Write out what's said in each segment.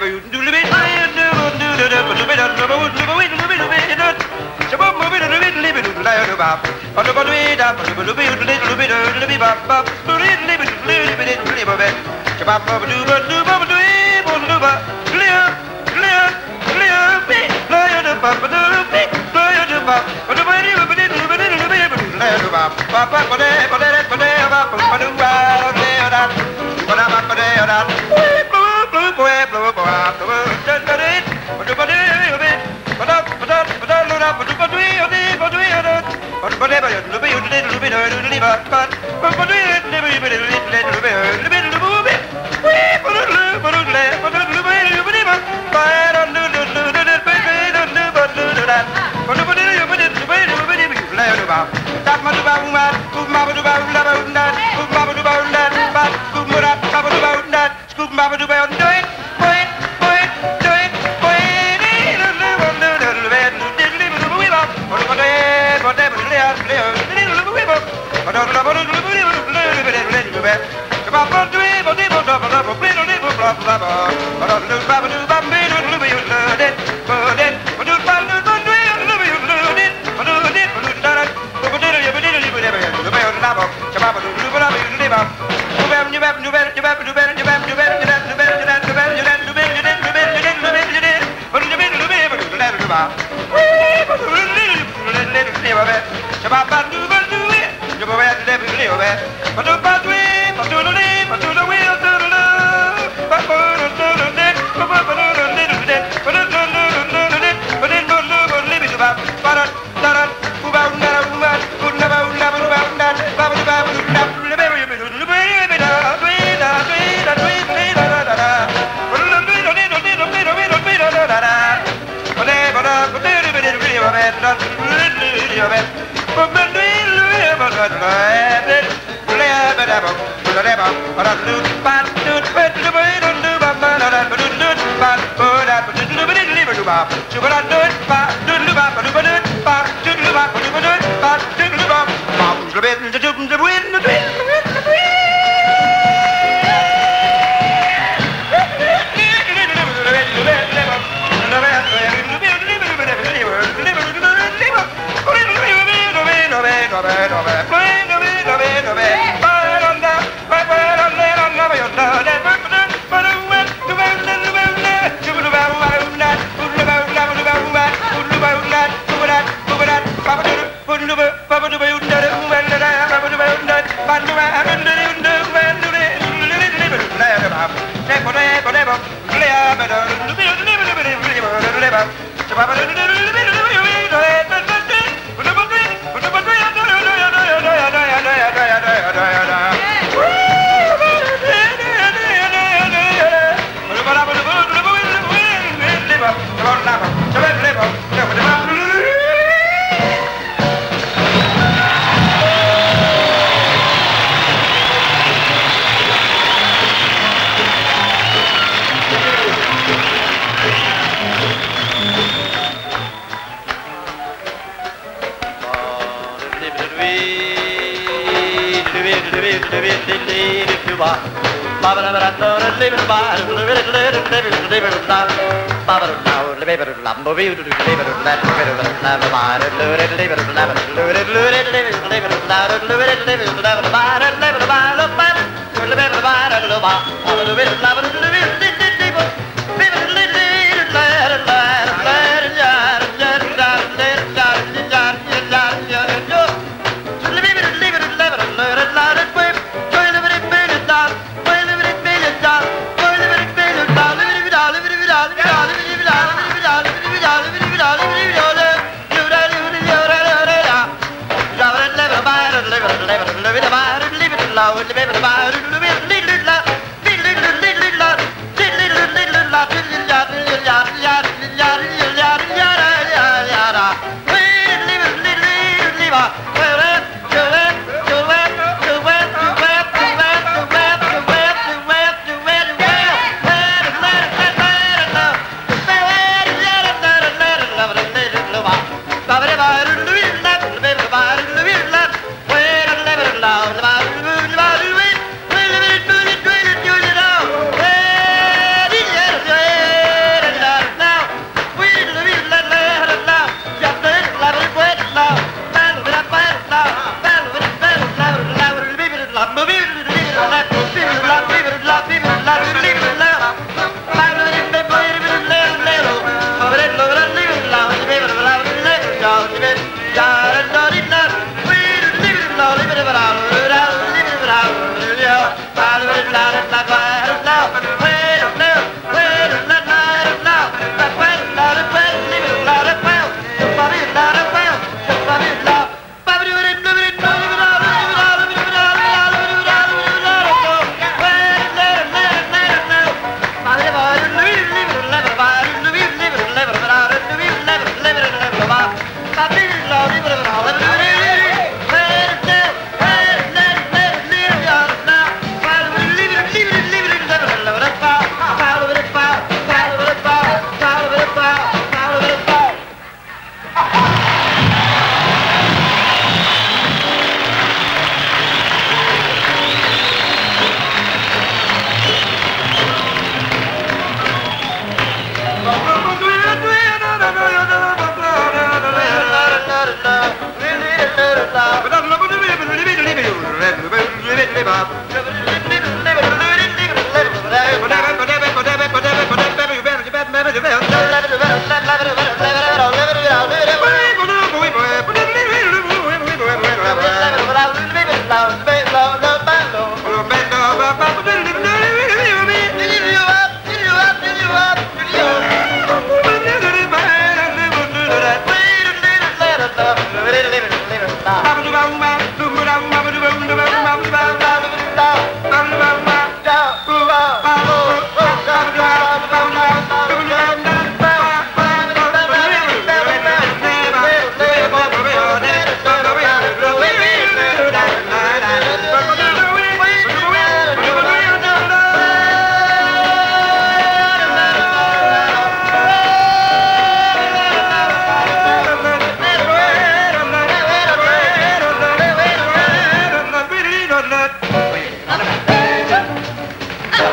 Bye. Bop, Bye-bye. Bye. deve out of it. Down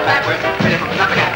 backwards, with it from the top again.